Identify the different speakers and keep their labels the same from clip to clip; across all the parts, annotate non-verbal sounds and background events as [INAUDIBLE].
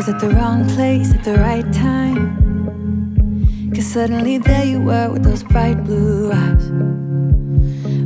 Speaker 1: was at the wrong place at the right time. Cause suddenly there you were with those bright blue eyes.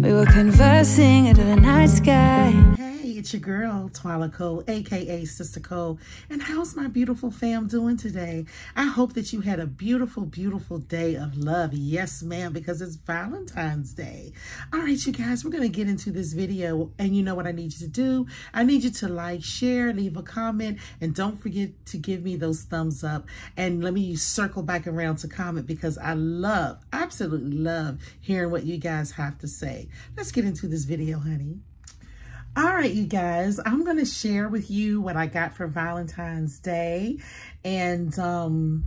Speaker 1: We were conversing under the night sky.
Speaker 2: It's your girl, Twala Cole, aka Sister Cole. And how's my beautiful fam doing today? I hope that you had a beautiful, beautiful day of love. Yes, ma'am, because it's Valentine's Day. All right, you guys, we're going to get into this video. And you know what I need you to do? I need you to like, share, leave a comment, and don't forget to give me those thumbs up. And let me circle back around to comment because I love, absolutely love hearing what you guys have to say. Let's get into this video, honey. All right, you guys, I'm going to share with you what I got for Valentine's Day. And um,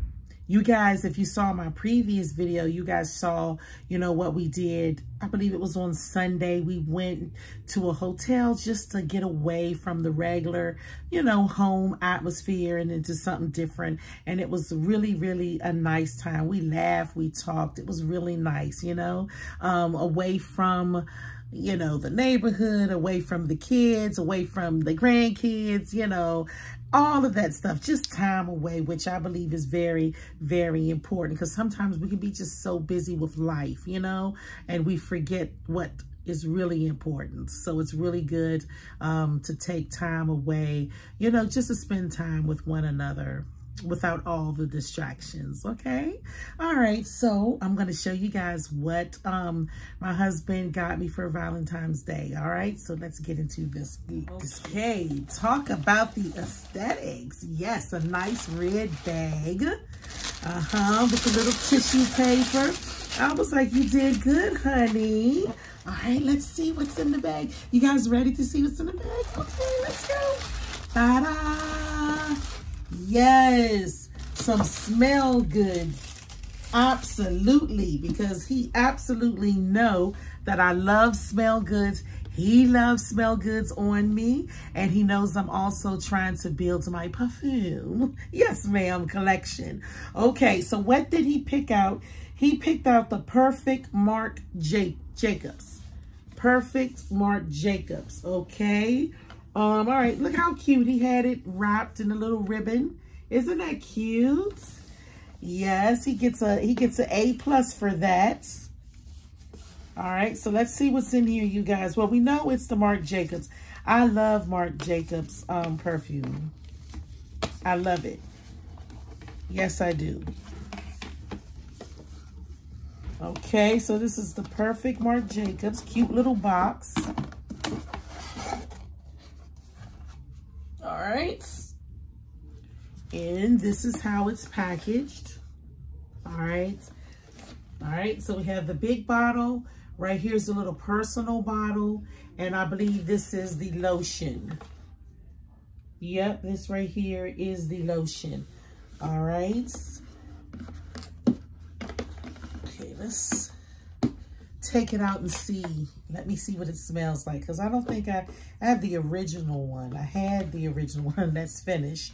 Speaker 2: you guys, if you saw my previous video, you guys saw, you know, what we did. I believe it was on Sunday. We went to a hotel just to get away from the regular, you know, home atmosphere and into something different. And it was really, really a nice time. We laughed, we talked. It was really nice, you know, um, away from you know, the neighborhood, away from the kids, away from the grandkids, you know, all of that stuff, just time away, which I believe is very, very important because sometimes we can be just so busy with life, you know, and we forget what is really important. So it's really good um, to take time away, you know, just to spend time with one another without all the distractions okay? All right so i'm going to show you guys what um my husband got me for valentine's day all right? So let's get into this okay. talk about the aesthetics. Yes a nice red bag. Uh-huh with a little tissue paper. I was like you did good honey. All right let's see what's in the bag. You guys ready to see what's in the bag? Okay let's go. Ta-da Yes, some smell goods. Absolutely, because he absolutely know that I love smell goods. He loves smell goods on me, and he knows I'm also trying to build my perfume. [LAUGHS] Yes, ma'am, collection. Okay, so what did he pick out? He picked out the Perfect Marc J Jacobs. Perfect Marc Jacobs, okay? Um, all right, look how cute. He had it wrapped in a little ribbon. Isn't that cute? Yes, he gets a he gets an A plus for that. All right, so let's see what's in here, you guys. Well, we know it's the Marc Jacobs. I love Marc Jacobs um, perfume. I love it. Yes, I do. Okay, so this is the perfect Marc Jacobs. Cute little box. All right. And this is how it's packaged. All right. All right. So we have the big bottle. Right here's the little personal bottle. And I believe this is the lotion. Yep, this right here is the lotion. All right. Okay, let's take it out and see. Let me see what it smells like. Because I don't think I, I have the original one. I had the original [LAUGHS] one that's finished.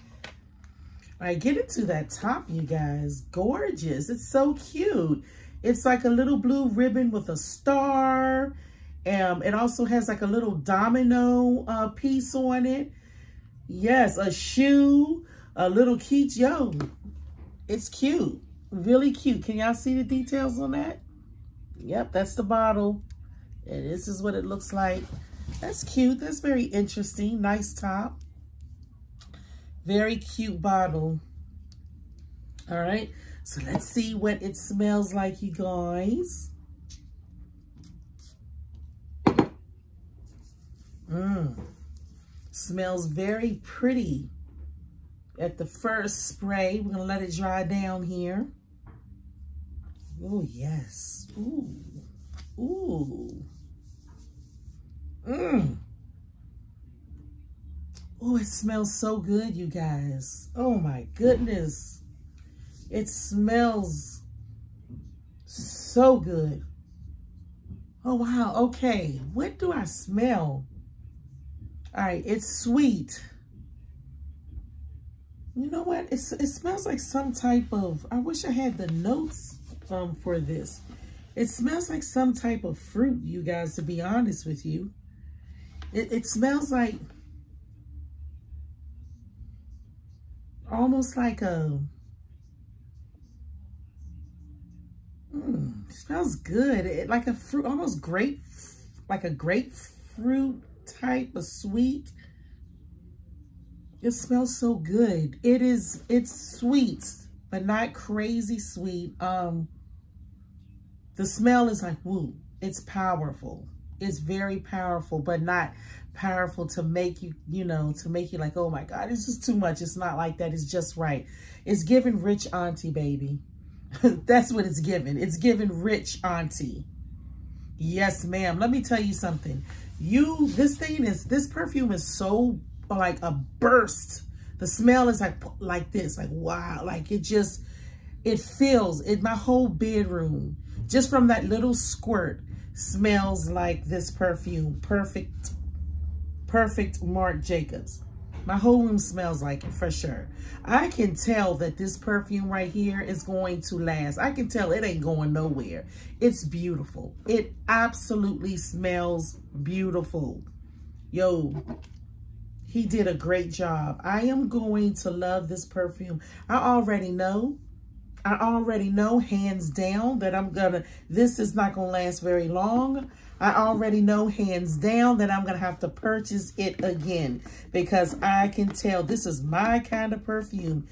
Speaker 2: All right, get into that top, you guys. Gorgeous. It's so cute. It's like a little blue ribbon with a star. Um, it also has like a little domino uh, piece on it. Yes, a shoe, a little key. Yo, it's cute. Really cute. Can y'all see the details on that? Yep, that's the bottle. And this is what it looks like. That's cute. That's very interesting. Nice top. Very cute bottle. All right. So let's see what it smells like, you guys. Mmm. Smells very pretty at the first spray. We're going to let it dry down here. Oh, yes. Ooh. Ooh. Mmm. Oh, it smells so good, you guys. Oh, my goodness. It smells so good. Oh, wow. Okay. What do I smell? All right. It's sweet. You know what? It's, it smells like some type of, I wish I had the notes um, for this. It smells like some type of fruit, you guys, to be honest with you. It, it smells like, almost like a, mm, smells good. It, like a fruit, almost grape, like a grapefruit type of sweet. It smells so good. It is, it's sweet, but not crazy sweet. Um, the smell is like, woo, it's powerful. It's very powerful, but not powerful to make you, you know, to make you like, oh my God, it's just too much. It's not like that. It's just right. It's giving rich auntie, baby. [LAUGHS] That's what it's giving. It's giving rich auntie. Yes, ma'am. Let me tell you something. You, this thing is, this perfume is so like a burst. The smell is like, like this, like, wow. Like it just, it fills it, my whole bedroom just from that little squirt smells like this perfume. Perfect, perfect Marc Jacobs. My whole room smells like it for sure. I can tell that this perfume right here is going to last. I can tell it ain't going nowhere. It's beautiful. It absolutely smells beautiful. Yo, he did a great job. I am going to love this perfume. I already know I already know hands down that I'm gonna, this is not gonna last very long. I already know hands down that I'm gonna have to purchase it again because I can tell this is my kind of perfume.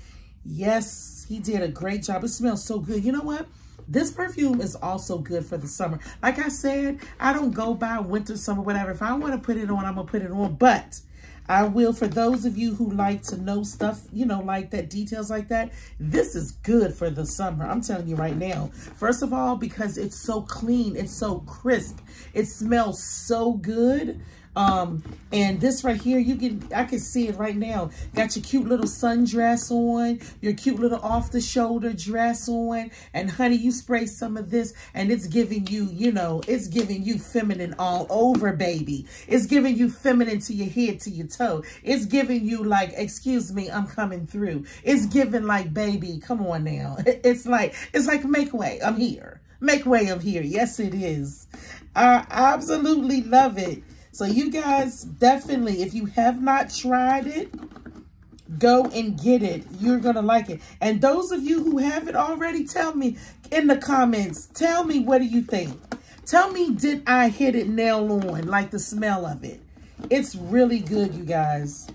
Speaker 2: Yes, he did a great job. It smells so good. You know what? This perfume is also good for the summer. Like I said, I don't go by winter, summer, whatever. If I want to put it on, I'm going to put it on. But I will, for those of you who like to know stuff, you know, like that, details like that, this is good for the summer. I'm telling you right now. First of all, because it's so clean, it's so crisp, it smells so good. Um, and this right here, you can, I can see it right now. Got your cute little sundress on, your cute little off the shoulder dress on. And honey, you spray some of this and it's giving you, you know, it's giving you feminine all over, baby. It's giving you feminine to your head, to your toe. It's giving you like, excuse me, I'm coming through. It's giving like, baby, come on now. [LAUGHS] It's like, it's like, make way, I'm here. Make way, I'm here. Yes, it is. I absolutely love it. So you guys definitely, if you have not tried it, go and get it. You're going to like it. And those of you who have it already, tell me in the comments, tell me what do you think? Tell me, did I hit it nail on, like the smell of it? It's really good, you guys.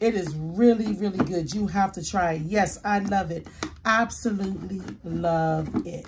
Speaker 2: It is really, really good. You have to try it. Yes, I love it. Absolutely love it.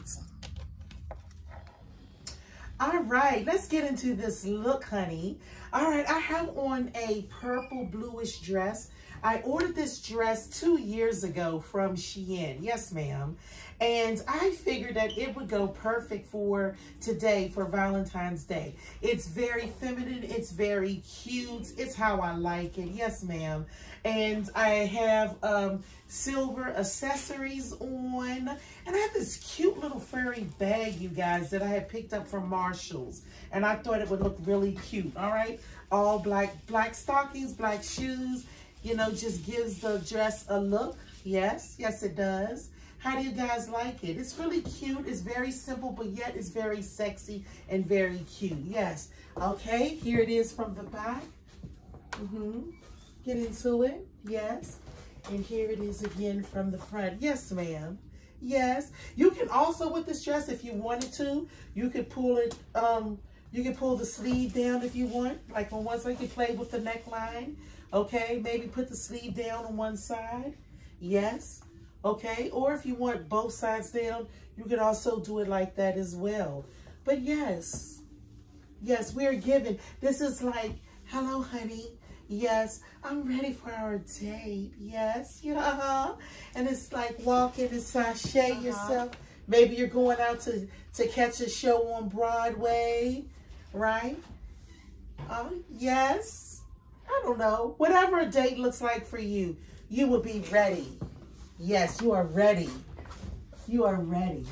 Speaker 2: All right, let's get into this look, honey. All right, I have on a purple bluish dress. I ordered this dress two years ago from Shein. Yes, ma'am. And I figured that it would go perfect for today, for Valentine's Day. It's very feminine. It's very cute. It's how I like it. Yes, ma'am. And I have um, silver accessories on. And I have this cute little furry bag, you guys, that I had picked up from Marshall's. And I thought it would look really cute, all right? All black, black stockings, black shoes. You know, just gives the dress a look. Yes, yes it does. How do you guys like it? It's really cute. It's very simple, but yet it's very sexy and very cute. Yes. Okay, here it is from the back. Mm-hmm. Get into it. Yes. And here it is again from the front. Yes, ma'am. Yes. You can also, with this dress, if you wanted to, you could pull it, um, you can pull the sleeve down if you want. Like on side, you can play with the neckline. Okay, maybe put the sleeve down on one side. Yes okay? Or if you want both sides down, you could also do it like that as well. But yes, yes, we're given. This is like, hello, honey. Yes, I'm ready for our date. Yes, [LAUGHS] yeah. And it's like walking and sashay uh -huh. yourself. Maybe you're going out to, to catch a show on Broadway, right? Uh, yes. I don't know. Whatever a date looks like for you, you will be ready. Yes, you are ready. You are ready.